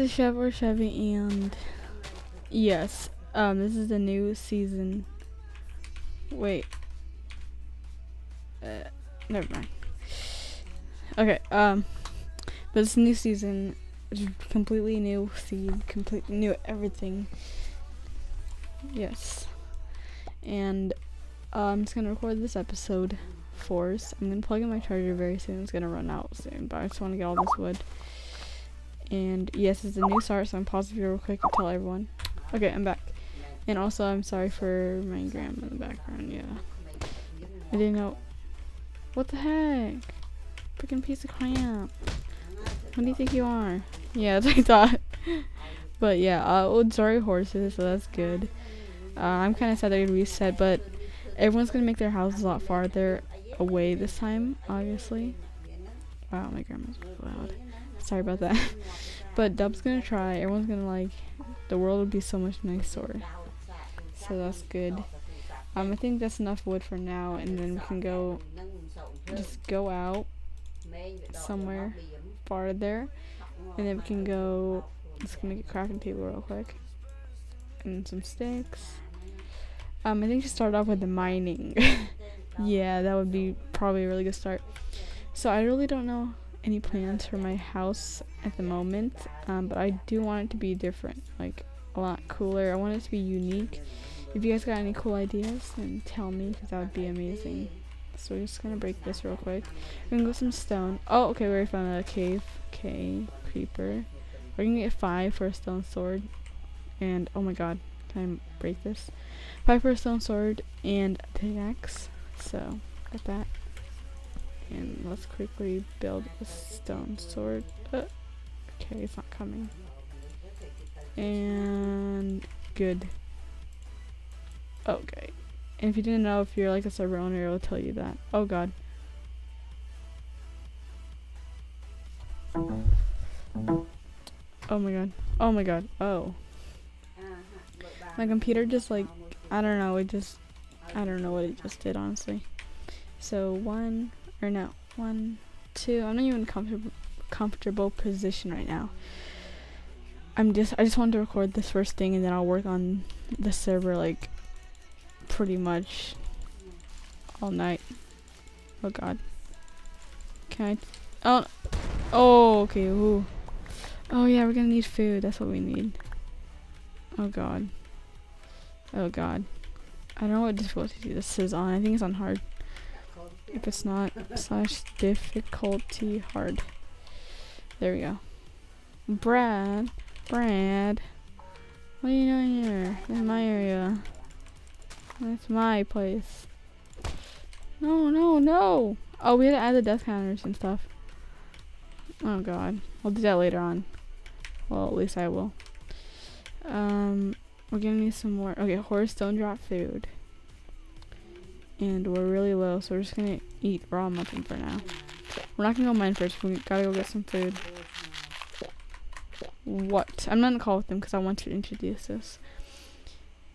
is or Chevy, and yes, um, this is the new season. Wait. Uh, never mind. Okay, um, but it's a new season, it's completely new seed, completely new everything. Yes, and uh, I'm just gonna record this episode force. I'm gonna plug in my charger very soon. It's gonna run out soon, but I just want to get all this wood. And yes, it's a new start, so I'm pausing here real quick and tell everyone. Okay, I'm back. And also, I'm sorry for my grandma in the background. Yeah, I didn't know. What the heck? Freaking piece of crap. What do you think you are? Yeah, that's what I thought. but yeah, uh, sorry horses, so that's good. Uh, I'm kind of sad they reset, but everyone's gonna make their houses a lot farther away this time, obviously. Wow, my grandma's loud. Sorry about that. but Dub's gonna try. Everyone's gonna like. The world would be so much nicer. So that's good. Um, I think that's enough wood for now, and then we can go. Just go out somewhere farther, and then we can go. Let's make a crafting table real quick, and some sticks. Um, I think to start off with the mining. yeah, that would be probably a really good start. So I really don't know any plans for my house at the moment, um, but I do want it to be different, like a lot cooler. I want it to be unique. If you guys got any cool ideas, then tell me, because that would be amazing. So we're just gonna break this real quick. We're gonna go some stone. Oh, okay, we already found a cave. Okay, creeper. We're gonna get five for a stone sword. And, oh my god, can I break this? Five for a stone sword and a pickaxe. So, got that. And let's quickly build a stone sword. Uh, okay, it's not coming. And good. Okay. And if you didn't know if you're like a server owner, it'll tell you that. Oh god. Oh my god. Oh my god. Oh. My computer just like, I don't know, it just, I don't know what it just did honestly. So one, or no, one, two. I'm not even comfortable comfortable position right now. I'm just I just wanted to record this first thing and then I'll work on the server like pretty much all night. Oh god. Can I Oh Oh okay, ooh. Oh yeah, we're gonna need food, that's what we need. Oh god. Oh god. I don't know what difficulty this is on. I think it's on hard. If it's not, slash difficulty hard. There we go. Brad. Brad. What are you doing here? In my area. That's my place. No, no, no! Oh, we had to add the death counters and stuff. Oh god. I'll do that later on. Well, at least I will. Um, we're gonna need some more. Okay, horse don't drop food and we're really low, so we're just gonna eat raw mutton for now. We're not gonna go mine first. We gotta go get some food. What? I'm not gonna call with them because I want to introduce this.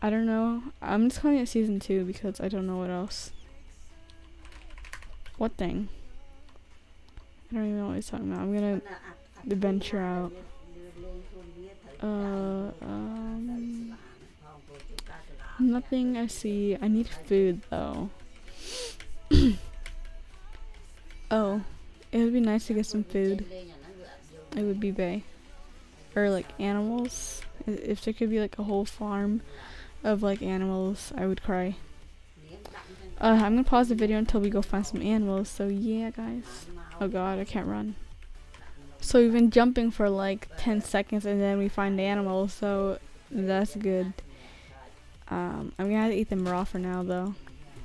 I don't know. I'm just calling it season two because I don't know what else. What thing? I don't even know what he's talking about. I'm gonna venture out. Uh, um. Nothing I see. I need food though. oh, it would be nice to get some food. It would be bay. Or like animals. If there could be like a whole farm of like animals, I would cry. Uh, I'm gonna pause the video until we go find some animals. So yeah, guys. Oh god, I can't run. So we've been jumping for like 10 seconds and then we find the animals. So that's good. Um, I'm gonna have to eat them raw for now, though.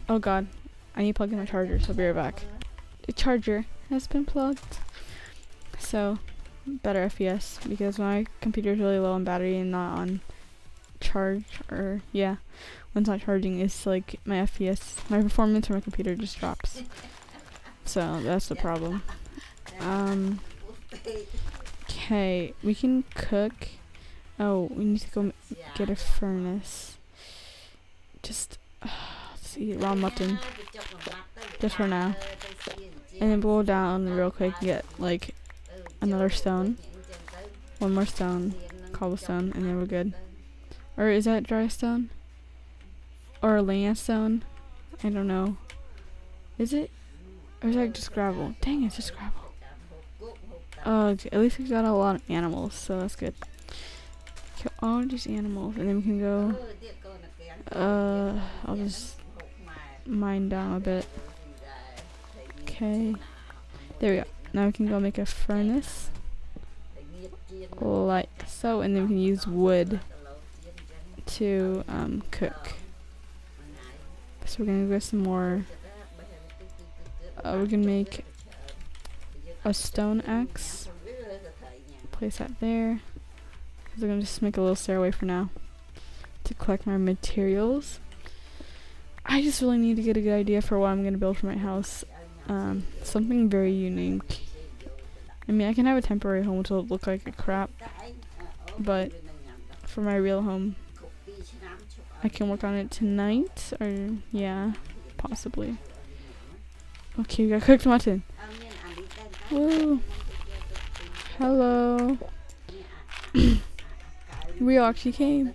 Oh god, I need to plug in my charger, so I'll be right back. The charger has been plugged. So, better FPS, because my computer is really low on battery and not on charge, or, yeah, when it's not charging, it's like my FPS, my performance for my computer just drops. So, that's the problem. Um, okay, we can cook. Oh, we need to go get a furnace just uh, see raw mutton just for now and then go down real quick and get like another stone one more stone, cobblestone, and then we're good. Or is that dry stone? Or land stone? I don't know. Is it? Or is that just gravel? Dang, it's just gravel. Oh, at least we got a lot of animals, so that's good. Kill all these animals, and then we can go. Uh, I'll just mine down a bit. Okay. There we go. Now we can go make a furnace. Like so, and then we can use wood to um, cook. So we're gonna get some more. Uh, we can make a stone axe. Place that there. We're gonna just make a little stairway for now to collect my materials. I just really need to get a good idea for what I'm gonna build for my house. Um, something very unique. I mean, I can have a temporary home which will look like a crap, but for my real home, I can work on it tonight, or yeah, possibly. Okay, we got cooked mutton. Woo! Hello. we actually came.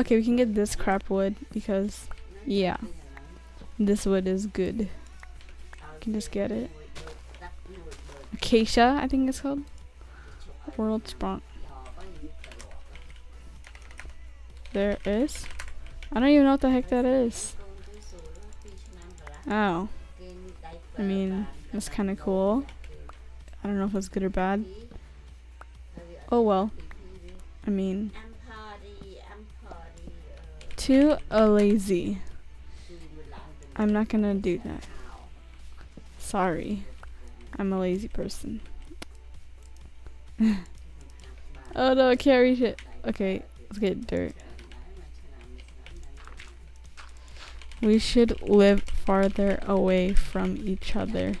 Okay, we can get this crap wood because, yeah, this wood is good. You can just get it. Acacia, I think it's called. World Sprung. There is. I don't even know what the heck that is. Oh. I mean, that's kind of cool. I don't know if it's good or bad. Oh well. I mean, too a lazy. I'm not gonna do that. Sorry. I'm a lazy person. oh no, I can't reach it. Okay, let's get dirt. We should live farther away from each other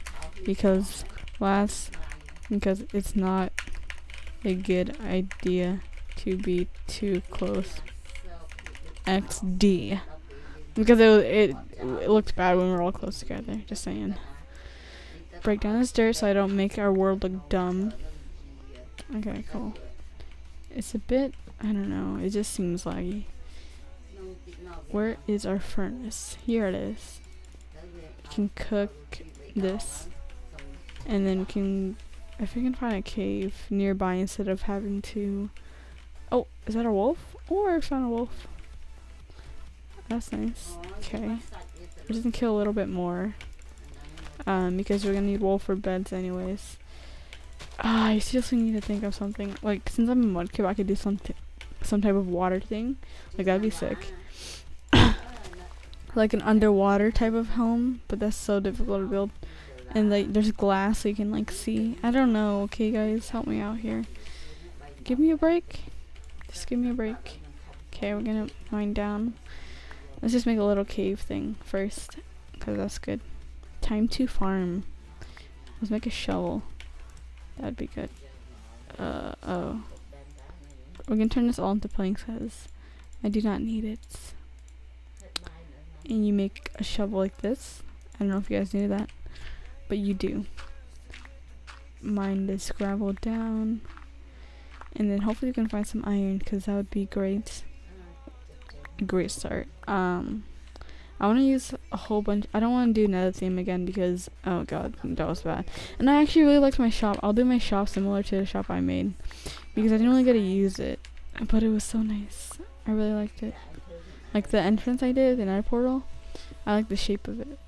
because last because it's not a good idea to be too close. XD. Because it, it, it looked bad when we were all close together. Just saying. Break down this dirt so I don't make our world look dumb. Okay, cool. It's a bit, I don't know, it just seems laggy. Where is our furnace? Here it is. We can cook this. And then we can, if we can find a cave nearby instead of having to, oh, is that a wolf? Or I found a wolf. That's nice. Okay. We're just gonna kill a little bit more. Um, because we're gonna need wool for beds anyways. Ah, I seriously need to think of something. Like, since I'm a mudkip, I could do some, some type of water thing. Like, that'd be sick like an underwater type of home, but that's so difficult to build. And like there's glass so you can like see. I don't know. Okay, guys, help me out here. Give me a break. Just give me a break. Okay, we're gonna mine down. Let's just make a little cave thing first, cause that's good. Time to farm. Let's make a shovel. That'd be good. Uh oh. We're gonna turn this all into planks, cause I do not need it and you make a shovel like this. I don't know if you guys knew that, but you do. Mine this gravel down, and then hopefully you can find some iron because that would be great. Great start. Um, I want to use a whole bunch. I don't want to do nether theme again because oh god, that was bad. And I actually really liked my shop. I'll do my shop similar to the shop I made because I didn't really get to use it, but it was so nice. I really liked it. Like the entrance I did, the nether portal. I like the shape of it.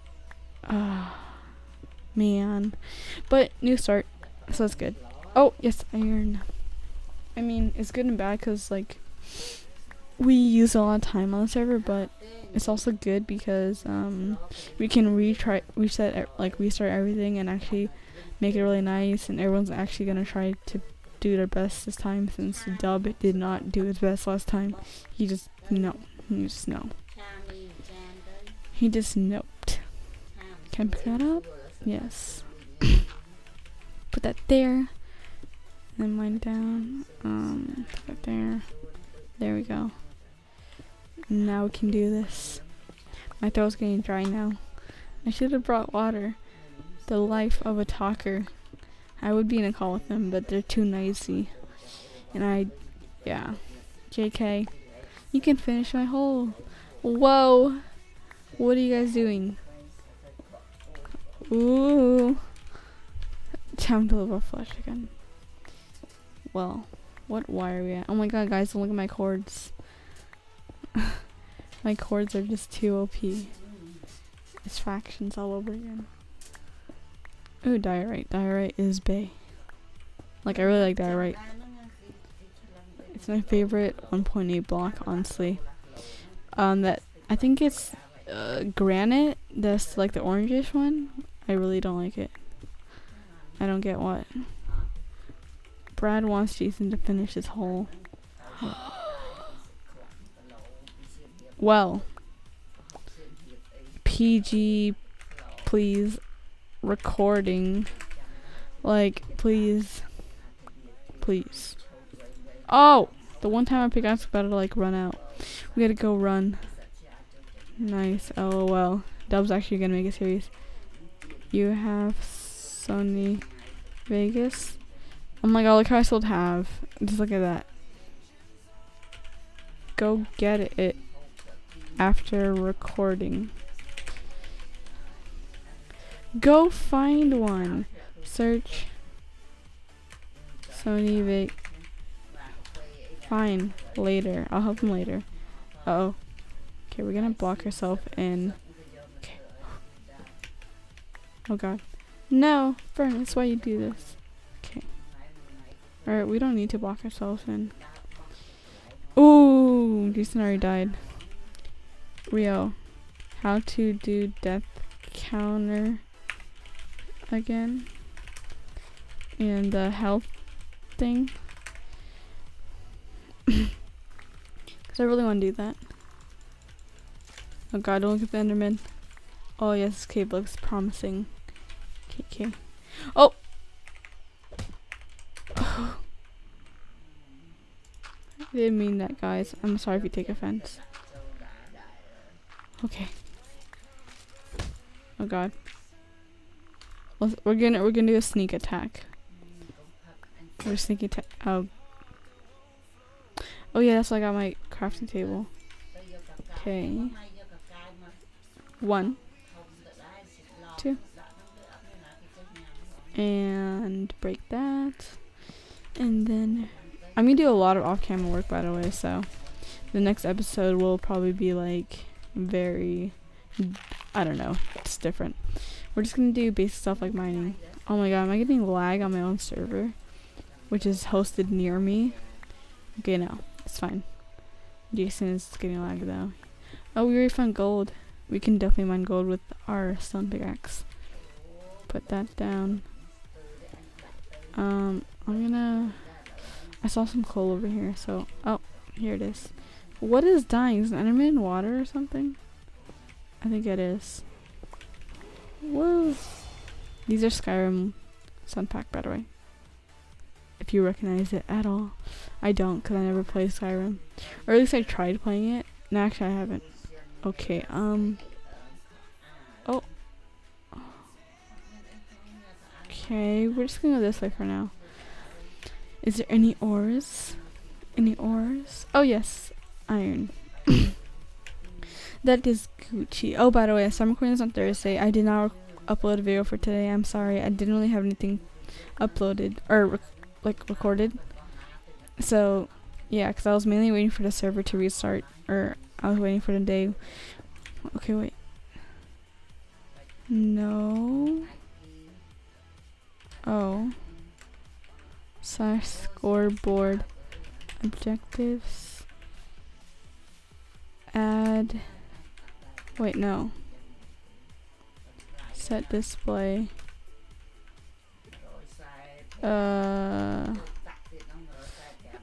Ah, man. But new start, so that's good. Oh yes, iron. I mean, it's good and bad because like we use a lot of time on the server, but it's also good because um we can retry reset like restart everything and actually make it really nice and everyone's actually gonna try to do their best this time since Dub did not do his best last time. He just no. You just know. He just noped. Can I pick that up? Yes. put that there. Then mine down. Um, put that there. There we go. Now we can do this. My throat's getting dry now. I should have brought water. The life of a talker. I would be in a call with them, but they're too noisy. And I, yeah. JK, you can finish my hole. Whoa. What are you guys doing? Ooh. Time to level flush again. Well, what wire are we at? Oh my god, guys, look at my cords. my cords are just too OP. It's factions all over again. Ooh, diorite. Diorite is bay. Like, I really like diorite. It's my favorite 1.8 block, honestly. Um, that, I think it's uh, granite. That's like the orangish one. I really don't like it. I don't get what. Brad wants Jason to finish his hole. well, PG, please, recording. Like, please, please. Oh, the one time I pickaxe about to like run out. We gotta go run. Nice. LOL. Dub's actually gonna make a series. You have Sony Vegas. Oh my god, look how I still have. Just look at that. Go get it after recording. Go find one. Search Sony Vic. Fine. Later. I'll help him later. Uh oh. Okay, we're gonna block ourselves in. Okay. Oh god. No, Fern, that's why you do this. Okay. Alright, we don't need to block ourselves in. Ooh, Jason already died. Ryou, how to do death counter again. And the health thing. Because I really want to do that. Oh god, don't look at the Enderman. Oh yes, this cave looks promising. Okay, okay. Oh! I didn't mean that, guys. I'm sorry if you take offense. Okay. Oh god. Let's, we're gonna we're gonna do a sneak attack. We're sneak attack. Oh. Oh yeah, that's why I got my crafting table. Okay. One. Two and break that and then I'm gonna do a lot of off-camera work by the way so the next episode will probably be like very I don't know it's different. We're just gonna do basic stuff like mining. Oh my god am I getting lag on my own server which is hosted near me? Okay no it's fine. Jason is getting lag though. Oh we already found gold. We can definitely mine gold with our stone pickaxe. Put that down. Um, I'm gonna. I saw some coal over here, so oh, here it is. What is dying? Is an enderman in water or something? I think it is. Whoa. These are Skyrim Sunpack, by the way. If you recognize it at all. I don't, because I never played Skyrim. Or at least I tried playing it. No, actually, I haven't. Okay, um. Oh, Okay, we're just gonna go this way for now. Is there any ores? Any ores? Oh yes, iron. that is Gucci. Oh, by the way, I'm recording this on Thursday. I did not upload a video for today. I'm sorry. I didn't really have anything uploaded or rec like recorded. So, yeah, because I was mainly waiting for the server to restart, or I was waiting for the day. Okay, wait. No. Oh. Slash scoreboard objectives. Add. Wait, no. Set display. Uh.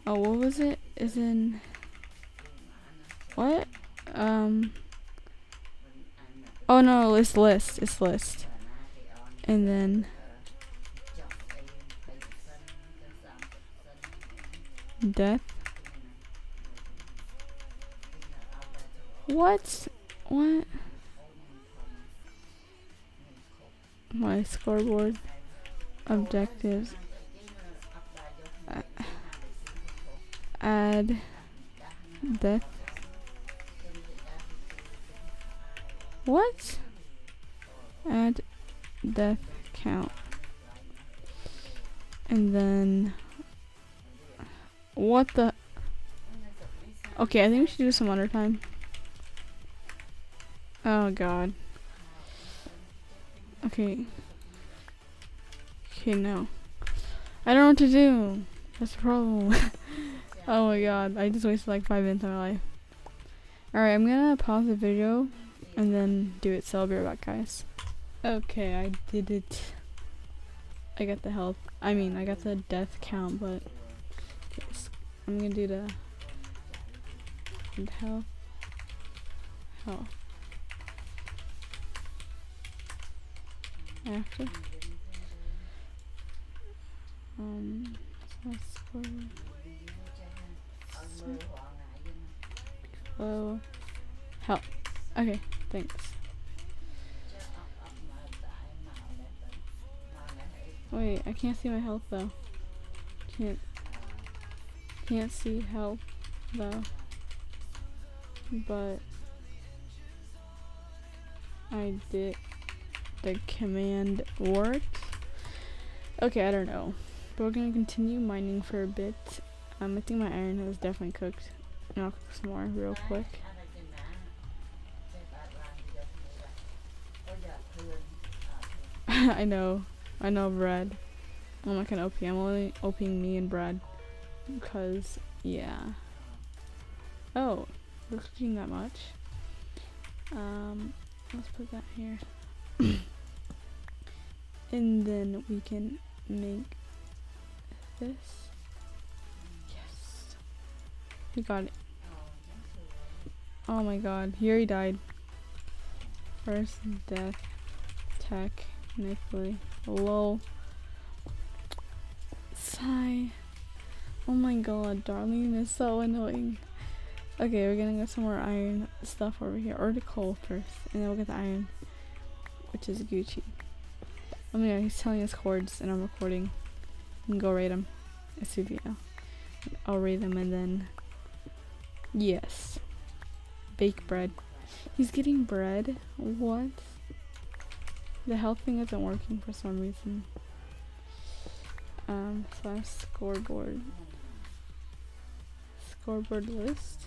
Oh, what was it? Is in. What? Um. Oh no, it's list. It's list. And then. Death. What? What? My scoreboard objectives. Uh, add death. What? Add death count. And then what the Okay, I think we should do some other time. Oh god. Okay. Okay, no. I don't know what to do. That's the problem. oh my god, I just wasted like five minutes of my life. Alright, I'm gonna pause the video and then do it, so I'll be right back, guys. Okay, I did it. I got the health. I mean, I got the death count, but I'm gonna do the health. Health. After. Um, Oh, help. Okay, thanks. Wait, I can't see my health though. Can't can't see health though. But I did the command worked. Okay, I don't know. But we're gonna continue mining for a bit. Um, I think my iron has definitely cooked. And I'll cook some more real quick. I know. I know Brad. I'm not gonna OP. I'm only OPing me and Brad. Because, yeah. Oh, we're cooking that much. Um, let's put that here. and then we can make this. Yes. We got it. Oh my god, here he died. First death technically. Lol. Sigh. Oh my god, Darlene is so annoying. Okay, we're gonna get some more iron stuff over here. Or the coal first. And then we'll get the iron. Which is Gucci. Oh god, he's telling us chords and I'm recording. And go rate them. SUVL. I'll rate them and then Yes. Bake bread. He's getting bread? What? The health thing isn't working for some reason. Um, slash scoreboard. Scoreboard list.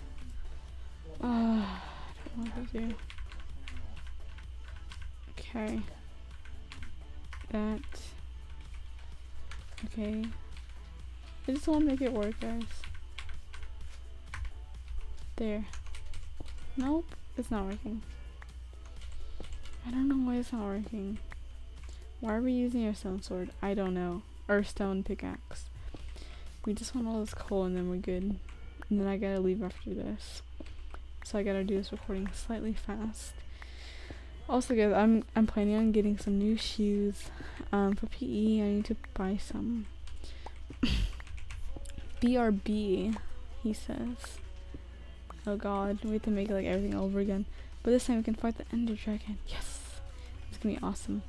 Uh, I don't know what to do. Okay that. Okay. I just want to make it work, guys. There. Nope, it's not working. I don't know why it's not working. Why are we using our stone sword? I don't know. Or stone pickaxe. We just want all this coal and then we're good. And then I gotta leave after this. So I gotta do this recording slightly fast. Also, guys, I'm I'm planning on getting some new shoes. Um, for PE, I need to buy some. BRB, he says. Oh God, we have to make like everything over again. But this time we can fight the Ender Dragon. Yes, it's gonna be awesome.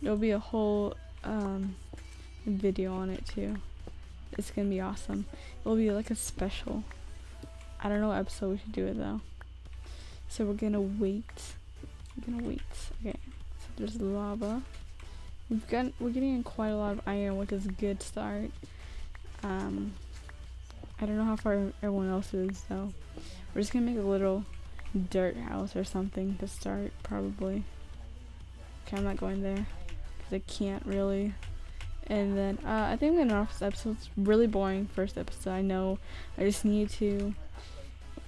There'll be a whole um video on it too. It's gonna be awesome. It'll be like a special. I don't know what episode we should do it though. So we're gonna wait I'm gonna wait. Okay, so there's lava. We've got we're getting in quite a lot of iron, which is a good start. Um, I don't know how far everyone else is though. We're just gonna make a little dirt house or something to start, probably. Okay, I'm not going there because I can't really. And then uh, I think I'm gonna off this episode. It's really boring first episode. I know. I just need to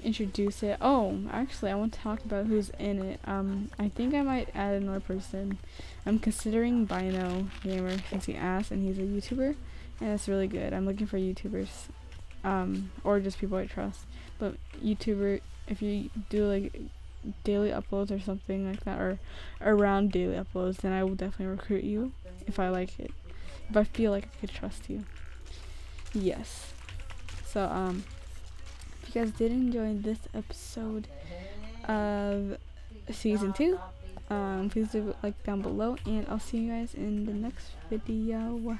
introduce it. Oh, actually, I want to talk about who's in it. Um, I think I might add another person. I'm considering Bino Gamer since he asked, and he's a YouTuber, and that's really good. I'm looking for YouTubers, um, or just people I trust. But YouTuber, if you do like daily uploads or something like that, or around daily uploads, then I will definitely recruit you if I like it. If I feel like I could trust you. Yes. So um you guys did enjoy this episode of season two, um, please leave a like down below, and I'll see you guys in the next video.